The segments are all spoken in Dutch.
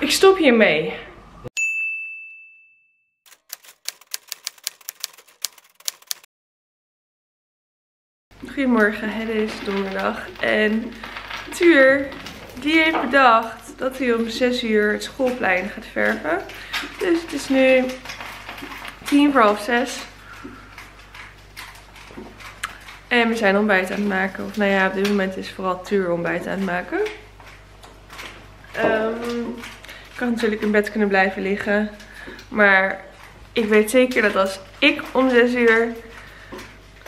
Ik stop hiermee. Goedemorgen, het is donderdag en Tuur die heeft bedacht dat hij om 6 uur het schoolplein gaat verven. Dus het is nu tien voor half zes. En we zijn ontbijt aan het maken. Of nou ja, op dit moment is vooral Tuur ontbijt aan het maken. Ehm, ik kan natuurlijk in bed kunnen blijven liggen. Maar ik weet zeker dat als ik om 6 uur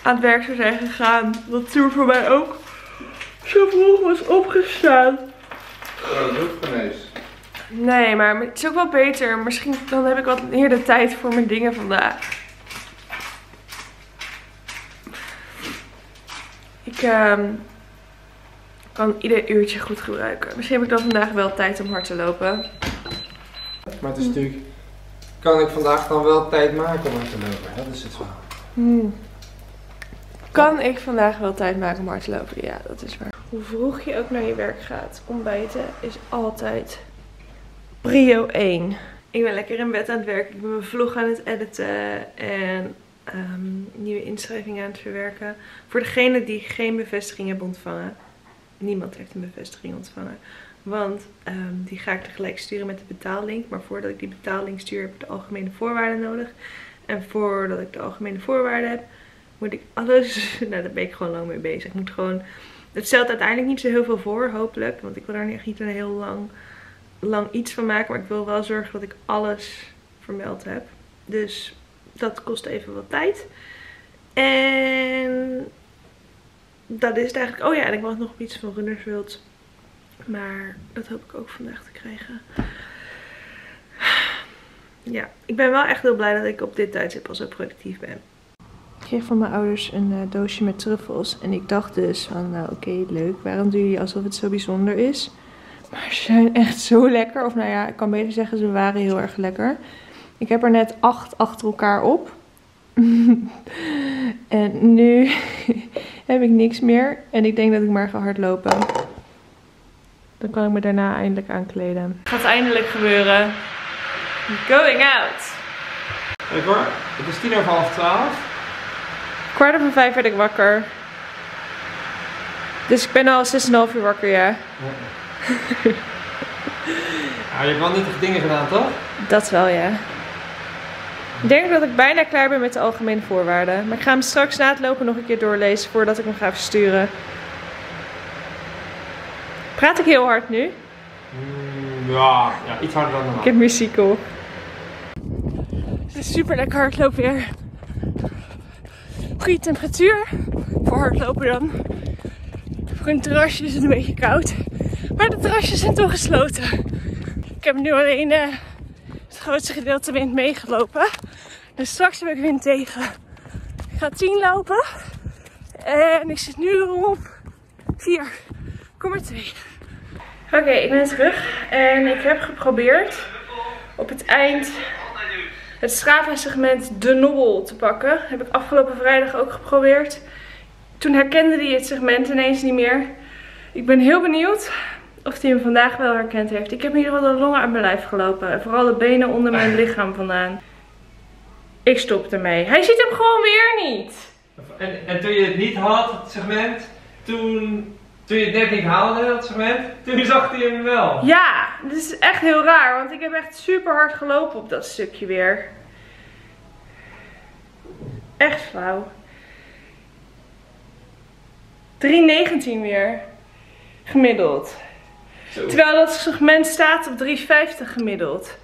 aan het werk zou zijn gegaan, dat Tuur voor mij ook zo vroeg was opgestaan. Oh, dat eens. Nee, maar het is ook wel beter. Misschien dan heb ik wat meer de tijd voor mijn dingen vandaag. Ik ehm, kan ieder uurtje goed gebruiken. Misschien heb ik dan vandaag wel tijd om hard te lopen. Maar het is natuurlijk... Kan ik vandaag dan wel tijd maken om hard te lopen? Dat is het verhaal. Hmm. Kan ik vandaag wel tijd maken om hard te lopen? Ja, dat is waar. Hoe vroeg je ook naar je werk gaat, ontbijten is altijd prio 1. Ik ben lekker in bed aan het werken. Ik ben mijn vlog aan het editen en ehm, nieuwe inschrijvingen aan het verwerken. Voor degenen die geen bevestiging hebben ontvangen. Niemand heeft een bevestiging ontvangen. Want ehm, die ga ik tegelijk sturen met de betaallink. Maar voordat ik die betaallink stuur heb ik de algemene voorwaarden nodig. En voordat ik de algemene voorwaarden heb, moet ik alles... Nou, daar ben ik gewoon lang mee bezig. Ik moet gewoon... Het stelt uiteindelijk niet zo heel veel voor, hopelijk. Want ik wil daar echt niet een heel lang, lang iets van maken. Maar ik wil wel zorgen dat ik alles vermeld heb. Dus dat kost even wat tijd. En dat is het eigenlijk. Oh ja, en ik wacht nog op iets van Runnerswild. Maar dat hoop ik ook vandaag te krijgen. Ja, ik ben wel echt heel blij dat ik op dit tijdstip al zo productief ben. Ik kreeg van mijn ouders een eh, doosje met truffels. En ik dacht dus van, nou oké, leuk. Waarom doen jullie alsof het zo bijzonder is? Maar ze zijn echt zo lekker. Of nou ja, ik kan beter zeggen, ze waren heel erg lekker. Ik heb er net acht achter elkaar op. en nu heb ik niks meer. En ik denk dat ik maar ga hardlopen. Dan kan ik me daarna eindelijk aankleden. Het gaat eindelijk gebeuren. Going out. Kijk hoor, het is tien over half twaalf. Kwart over vijf werd ik wakker. Dus ik ben al 6,5 uur wakker, ja. Ja. Ah, je hebt wel nuttige dingen gedaan, toch? Dat wel, ja. Ik denk dat ik bijna klaar ben met de algemene voorwaarden. Maar ik ga hem straks na het lopen nog een keer doorlezen voordat ik hem ga versturen. Praat ik heel hard nu? Mm, ja, ja, iets harder dan normaal. Ik heb muziek op. Het is super lekker hardlopen weer. Goede temperatuur. Voor hardlopen dan. Voor een terrasje is het een beetje koud. Maar de terrasjes zijn toch gesloten. Ik heb nu alleen eh, het grootste gedeelte wind meegelopen. Dus straks heb ik wind tegen. Ik ga 10 lopen. En ik zit nu op 4,2. Oké, ik ben terug. En ik heb geprobeerd op het eind het Strava segment De Nobbel te pakken. heb ik afgelopen vrijdag ook geprobeerd. Toen herkende hij het segment ineens niet meer. Ik ben heel benieuwd of hij hem vandaag wel herkend heeft. Ik heb in ieder geval de longen uit mijn lijf gelopen. En vooral de benen onder mijn lichaam vandaan. Ik stop ermee. Hij ziet hem gewoon weer niet. En, en toen je het niet had, het segment, toen, toen je het net niet haalde, dat segment, toen zag hij hem wel. Ja, dit is echt heel raar. Want ik heb echt super hard gelopen op dat stukje weer. Echt flauw. 3,19 weer. Gemiddeld. Zo. Terwijl dat segment staat op 3,50 gemiddeld.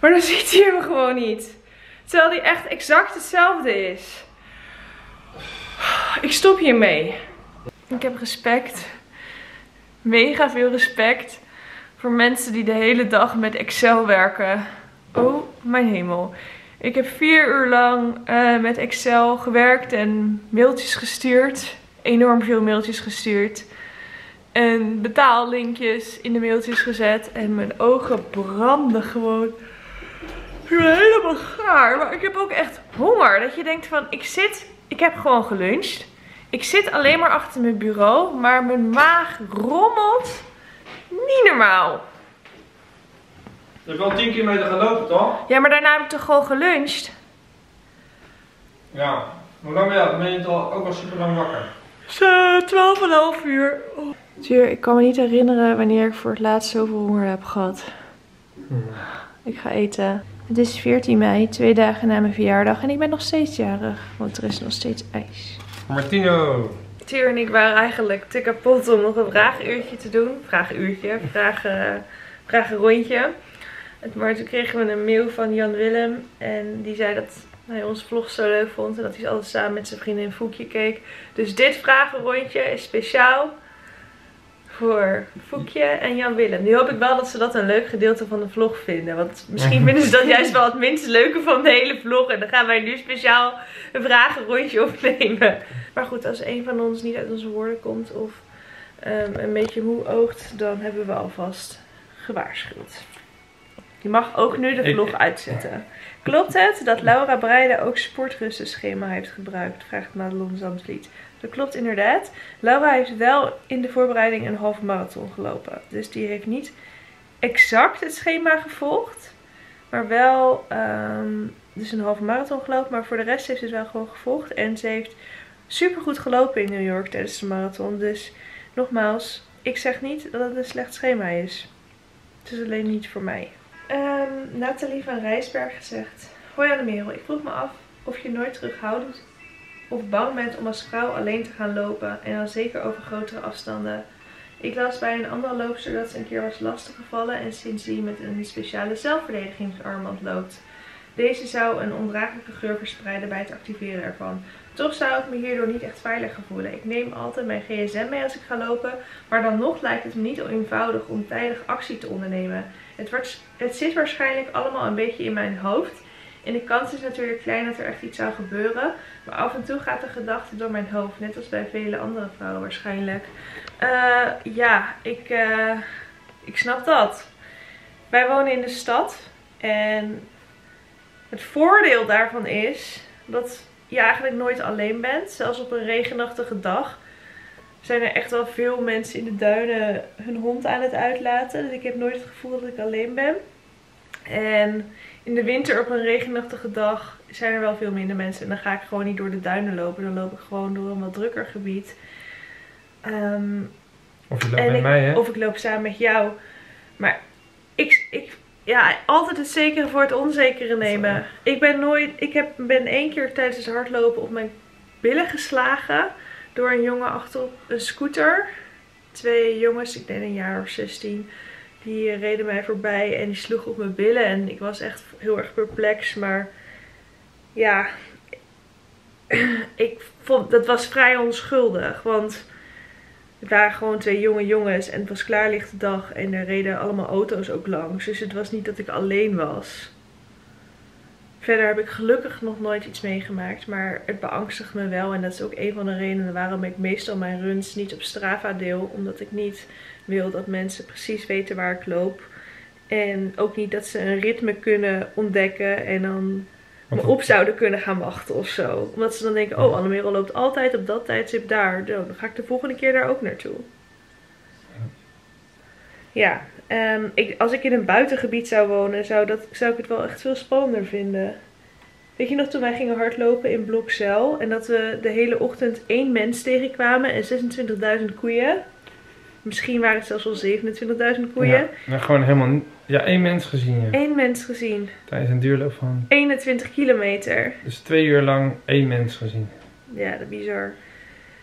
Maar dan ziet hij hem gewoon niet. Terwijl die echt exact hetzelfde is. Ik stop hiermee. Ik heb respect. Mega veel respect. Voor mensen die de hele dag met Excel werken. Oh mijn hemel. Ik heb vier uur lang eh, met Excel gewerkt en mailtjes gestuurd. Enorm veel mailtjes gestuurd. En betaallinkjes in de mailtjes gezet. En mijn ogen branden gewoon. Helemaal gaar. Maar ik heb ook echt honger. Dat je denkt van, ik zit, ik heb gewoon geluncht. Ik zit alleen maar achter mijn bureau. Maar mijn maag rommelt. Niet normaal. Je hebt wel 10 kilometer gelopen, toch? Ja, maar daarna heb ik toch gewoon geluncht? Ja. Hoe lang ben je, ben je al, ook al super lang wakker? Zo, 12,5 uur. Oh. Tuur, ik kan me niet herinneren wanneer ik voor het laatst zoveel honger heb gehad. Ik ga eten. Het is 14 mei, twee dagen na mijn verjaardag. En ik ben nog steeds jarig, want er is nog steeds ijs. Martino. Tuur en ik waren eigenlijk te kapot om nog een vraaguurtje te doen. Vraaguurtje, vragen, vragenrondje. Maar toen kregen we een mail van Jan Willem. En die zei dat hij onze vlog zo leuk vond. En dat hij altijd samen met zijn vriendin Foekje keek. Dus dit vragenrondje is speciaal voor Foekje en Jan Willem. Nu hoop ik wel dat ze dat een leuk gedeelte van de vlog vinden. Want misschien vinden ze dat juist wel het minst leuke van de hele vlog. En dan gaan wij nu speciaal een vragenrondje opnemen. Maar goed, als een van ons niet uit onze woorden komt of um, een beetje moe oogt, dan hebben we alvast gewaarschuwd. Je mag ook nu de vlog uitzetten. Klopt het dat Laura Breide ook sportrustenschema heeft gebruikt? Vraagt Madelon Zamslied. Dat klopt inderdaad. Laura heeft wel in de voorbereiding een halve marathon gelopen. Dus die heeft niet exact het schema gevolgd. Maar wel um, dus een halve marathon gelopen. Maar voor de rest heeft ze het wel gewoon gevolgd. En ze heeft super goed gelopen in New York tijdens de marathon. Dus nogmaals, ik zeg niet dat het een slecht schema is. Het is alleen niet voor mij. Um, Nathalie van Rijsberg zegt. Hoi Annemerel, ik vroeg me af of je nooit terughoudend of bang bent om als vrouw alleen te gaan lopen. En dan zeker over grotere afstanden. Ik las bij een andere loopster dat ze een keer was lastiggevallen en sindsdien met een speciale zelfverdedigingsarmband loopt. Deze zou een ondraaglijke geur verspreiden bij het activeren ervan. Toch zou ik me hierdoor niet echt veilig voelen. Ik neem altijd mijn gsm mee als ik ga lopen, maar dan nog lijkt het me niet eenvoudig om tijdig actie te ondernemen. Het, wordt, het zit waarschijnlijk allemaal een beetje in mijn hoofd. En de kans is natuurlijk klein dat er echt iets zou gebeuren. Maar af en toe gaat de gedachte door mijn hoofd. Net als bij vele andere vrouwen waarschijnlijk. Uh, ja, ik, uh, ik snap dat. Wij wonen in de stad. En het voordeel daarvan is dat je eigenlijk nooit alleen bent. Zelfs op een regenachtige dag zijn er echt wel veel mensen in de duinen hun hond aan het uitlaten. Dus ik heb nooit het gevoel dat ik alleen ben. En in de winter op een regenachtige dag zijn er wel veel minder mensen. En dan ga ik gewoon niet door de duinen lopen. Dan loop ik gewoon door een wat drukker gebied. Um, of je loopt met mij, hè? Of ik loop samen met jou. Maar ik, ik ja, altijd het zekere voor het onzekere nemen. Ik ben nooit, ik heb, ben één keer tijdens het hardlopen op mijn billen geslagen door een jongen achter op een scooter. Twee jongens, ik denk een jaar of 16, die reden mij voorbij en die sloegen op mijn billen. En ik was echt heel erg perplex, maar ja, ik vond, dat was vrij onschuldig, want... Het waren gewoon twee jonge jongens en het was klaarlichte dag en er reden allemaal auto's ook langs. Dus het was niet dat ik alleen was. Verder heb ik gelukkig nog nooit iets meegemaakt, maar het beangstigt me wel. En dat is ook een van de redenen waarom ik meestal mijn runs niet op Strava deel. Omdat ik niet wil dat mensen precies weten waar ik loop. En ook niet dat ze een ritme kunnen ontdekken en dan me op zouden kunnen gaan wachten of zo. Omdat ze dan denken, oh Annemerel loopt altijd op dat tijdstip daar. Dan ga ik de volgende keer daar ook naartoe. Ja, um, ik, als ik in een buitengebied zou wonen, zou, dat, zou ik het wel echt veel spannender vinden. Weet je nog toen wij gingen hardlopen in Blokcel en dat we de hele ochtend één mens tegenkwamen en 26.000 koeien? Misschien waren het zelfs al 27.000 koeien. Ja, nou, gewoon helemaal ja, één mens gezien. Ja. Eén mens gezien. Tijdens een duurloop van... 21 kilometer. Dus twee uur lang één mens gezien. Ja, dat is bizar.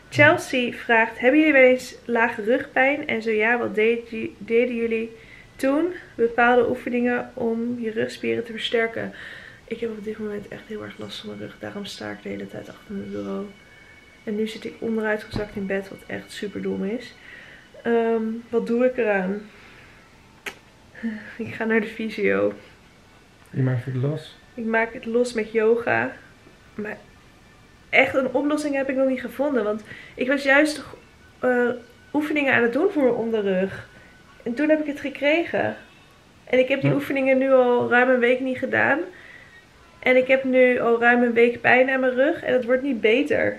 Chelsea vraagt, hebben jullie wel eens lage rugpijn? En zo ja, wat deden jullie toen? Bepaalde oefeningen om je rugspieren te versterken. Ik heb op dit moment echt heel erg last van mijn rug. Daarom sta ik de hele tijd achter mijn bureau. En nu zit ik onderuit gezakt in bed, wat echt super dom is. Um, wat doe ik eraan? Ik ga naar de fysio. Je maakt het los? Ik maak het los met yoga. Maar echt een oplossing heb ik nog niet gevonden. Want ik was juist uh, oefeningen aan het doen voor mijn onderrug. En toen heb ik het gekregen. En ik heb die oefeningen nu al ruim een week niet gedaan. En ik heb nu al ruim een week pijn aan mijn rug. En het wordt niet beter.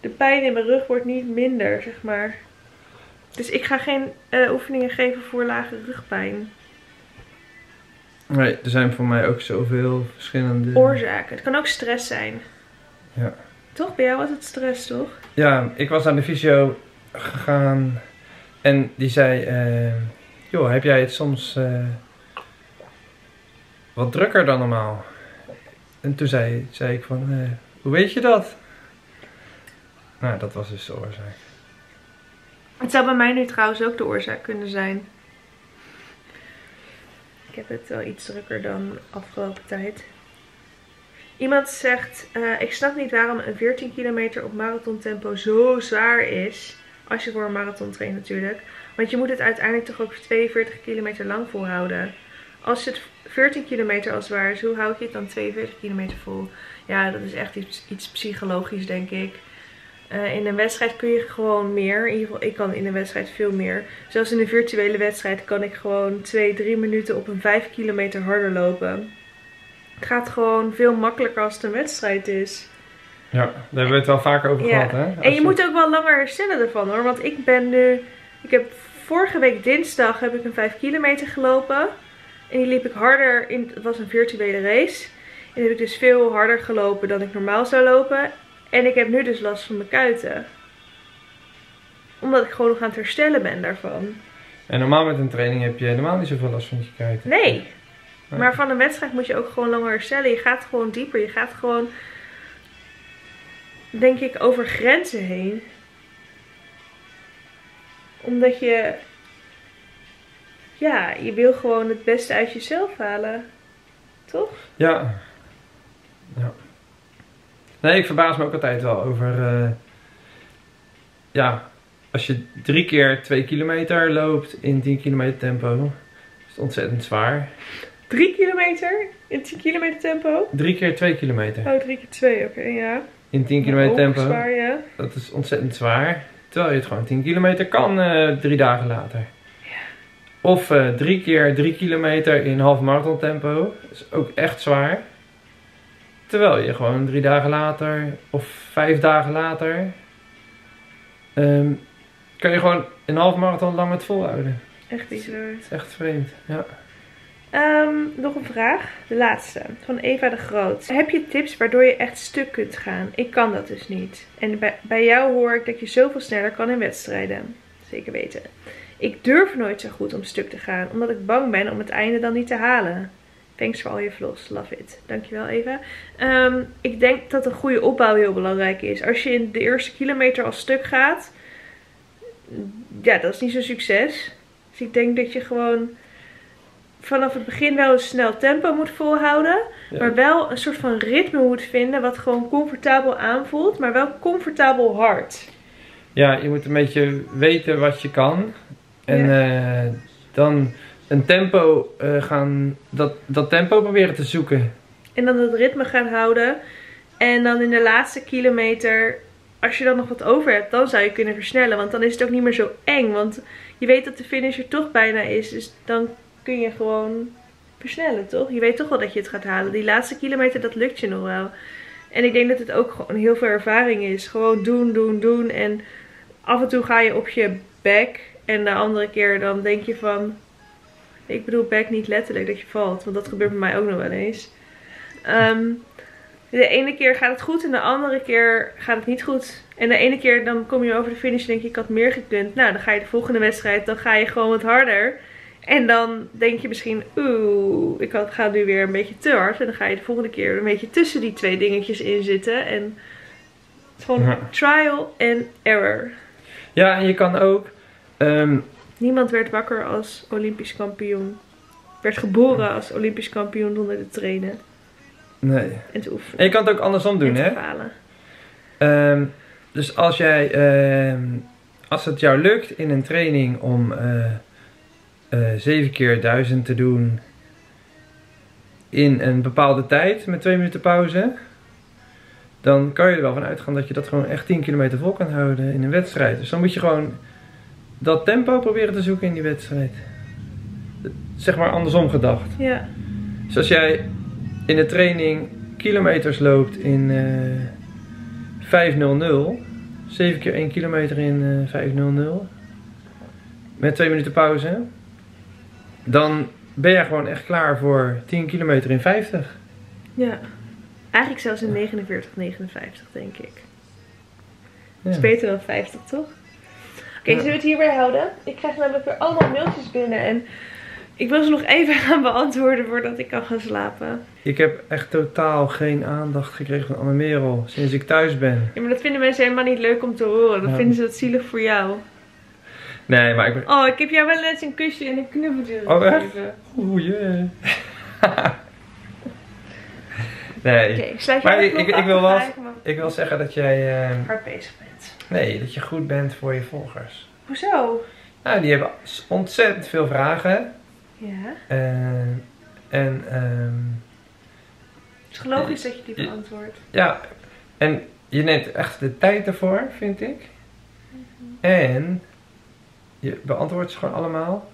De pijn in mijn rug wordt niet minder, zeg maar. Dus ik ga geen uh, oefeningen geven voor lage rugpijn. Nee, er zijn voor mij ook zoveel verschillende... Oorzaken. Het kan ook stress zijn. Ja. Toch? Bij jou was het stress, toch? Ja, ik was naar de fysio gegaan en die zei... eh, joh, heb jij het soms eh, wat drukker dan normaal? En toen zei, zei ik van, eh, hoe weet je dat? Nou, dat was dus de oorzaak. Het zou bij mij nu trouwens ook de oorzaak kunnen zijn. Heb het wel iets drukker dan afgelopen tijd. Iemand zegt, eh, ik snap niet waarom een 14 kilometer op marathontempo zo zwaar is. Als je voor een marathon traint natuurlijk. Want je moet het uiteindelijk toch ook 42 kilometer lang volhouden. Als het 14 kilometer al zwaar is, hoe houd je het dan 42 kilometer vol? Ja, dat is echt iets, iets psychologisch denk ik. Eh, in een wedstrijd kun je gewoon meer. In ieder geval, ik kan in een wedstrijd veel meer. Zelfs in een virtuele wedstrijd kan ik gewoon 2, 3 minuten op een 5 kilometer harder lopen. Het gaat gewoon veel makkelijker als het een wedstrijd is. Ja, daar hebben we het wel vaker over Ja. gehad, hè? En je moet ook wel langer herstellen ervan hoor. Want ik ben nu. Ik heb vorige week dinsdag heb ik een 5 kilometer gelopen. En die liep ik harder in. Het was een virtuele race. En heb ik dus veel harder gelopen dan ik normaal zou lopen. En ik heb nu dus last van mijn kuiten. Omdat ik gewoon nog aan het herstellen ben daarvan. En normaal met een training heb je helemaal niet zoveel last van je kuiten. Nee. Nee. Maar van een wedstrijd moet je ook gewoon langer herstellen. Je gaat gewoon dieper. Je gaat gewoon, denk ik, over grenzen heen. Omdat je, ja, je wil gewoon het beste uit jezelf halen. Toch? Ja. ja. Nee, ik verbaas me ook altijd wel over. eh, ja, als je drie keer twee kilometer loopt in 10 kilometer tempo, is het ontzettend zwaar. Drie kilometer in 10 kilometer tempo. Drie keer twee kilometer Oh, drie keer twee, oké, ja. in 10 kilometer Ook tempo, zwaar, ja. dat is ontzettend zwaar. Terwijl je het gewoon 10 kilometer kan eh, drie dagen later. Of eh, drie keer drie kilometer in half marathon tempo, is ook echt zwaar. Terwijl je gewoon drie dagen later of vijf dagen later ehm, kan je gewoon een half marathon lang het volhouden. Echt bizar. Echt vreemd. Ja. Ehm, nog een vraag. De laatste. Van Eva de Groot. Heb je tips waardoor je echt stuk kunt gaan? Ik kan dat dus niet. En bij, bij jou hoor ik dat je zoveel sneller kan in wedstrijden. Zeker weten. Ik durf nooit zo goed om stuk te gaan. Omdat ik bang ben om het einde dan niet te halen. Thanks for all your vlogs. Love it. Dankjewel Eva. Ehm, ik denk dat een goede opbouw heel belangrijk is. Als je in de eerste kilometer al stuk gaat. Ja, dat is niet zo'n succes. Dus ik denk dat je gewoon vanaf het begin wel een snel tempo moet volhouden. Ja. Maar wel een soort van ritme moet vinden wat gewoon comfortabel aanvoelt. Maar wel comfortabel hard. ja, je moet een beetje weten wat je kan. En eh, dan een tempo eh, gaan, dat, dat tempo proberen te zoeken. En dan het ritme gaan houden. En dan in de laatste kilometer, als je dan nog wat over hebt, dan zou je kunnen versnellen. Want dan is het ook niet meer zo eng. Want je weet dat de finish er toch bijna is. Dus dan kun je gewoon versnellen, toch? Je weet toch wel dat je het gaat halen. Die laatste kilometer, dat lukt je nog wel. En ik denk dat het ook gewoon heel veel ervaring is. Gewoon doen, doen, doen. En af en toe ga je op je bek. En de andere keer dan denk je van... Ik bedoel bek niet letterlijk dat je valt. Want dat gebeurt bij mij ook nog wel eens. Ehm, de ene keer gaat het goed en de andere keer gaat het niet goed. En de ene keer dan kom je over de finish en denk je ik had meer gekund. Nou, dan ga je de volgende wedstrijd, dan ga je gewoon wat harder. En dan denk je misschien, oeh, ik ga nu weer een beetje te hard. En dan ga je de volgende keer een beetje tussen die twee dingetjes in zitten. En het is gewoon Ja. trial and error. Ja, en je kan ook. ehm, Niemand werd wakker als Olympisch kampioen. Werd geboren als Olympisch kampioen zonder te trainen nee. en te oefenen. En je kan het ook andersom doen, hè? falen. Ehm, dus als jij, ehm, als het jou lukt in een training om eh eh, 7 keer 1000 te doen in een bepaalde tijd met 2 minuten pauze, dan kan je er wel van uitgaan dat je dat gewoon echt 10 kilometer vol kan houden in een wedstrijd. Dus dan moet je gewoon dat tempo proberen te zoeken in die wedstrijd. Zeg maar andersom gedacht. Ja. Dus als jij in de training kilometers loopt in eh 5.00, 7 keer 1 kilometer in eh 5.00, met 2 minuten pauze, dan ben jij gewoon echt klaar voor 10 kilometer in 50. Ja. Eigenlijk zelfs in 49, 59 denk ik. Ja. is beter dan 50, toch? Oké, zullen we het hierbij houden? Ik krijg namelijk weer allemaal mailtjes binnen en ik wil ze nog even gaan beantwoorden voordat ik kan gaan slapen. Ik heb echt totaal geen aandacht gekregen van Anne Merel sinds ik thuis ben. Ja, maar dat vinden mensen helemaal niet leuk om te horen. Dan Ja. vinden ze dat zielig voor jou. Nee, maar ik ben... Oh, ik heb jou wel eens een kusje en een knuffeltje Oh, echt? gegeven. Oeh, yeah. nee, Oké, sluit Maar jij ik- ik- ik wil wel- ik maar wil zeggen dat jij... eh, hard bezig bent. Nee, dat je goed bent voor je volgers. Hoezo? Nou, die hebben ontzettend veel vragen. Ja. Eh, en ehm, Het is logisch dat je die beantwoordt. ja, en je neemt echt de tijd ervoor, vind ik. En je beantwoordt ze gewoon allemaal.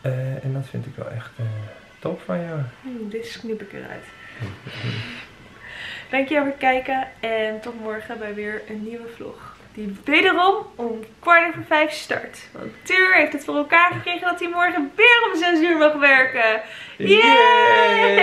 Eh, en dat vind ik wel echt eh, top van jou. Hmm, dit knip ik eruit. Dankjewel voor het kijken en tot morgen bij weer een nieuwe vlog. Die wederom om kwart over vijf start. Want Tuur heeft het voor elkaar gekregen dat hij morgen weer om zes uur mag werken. Yay!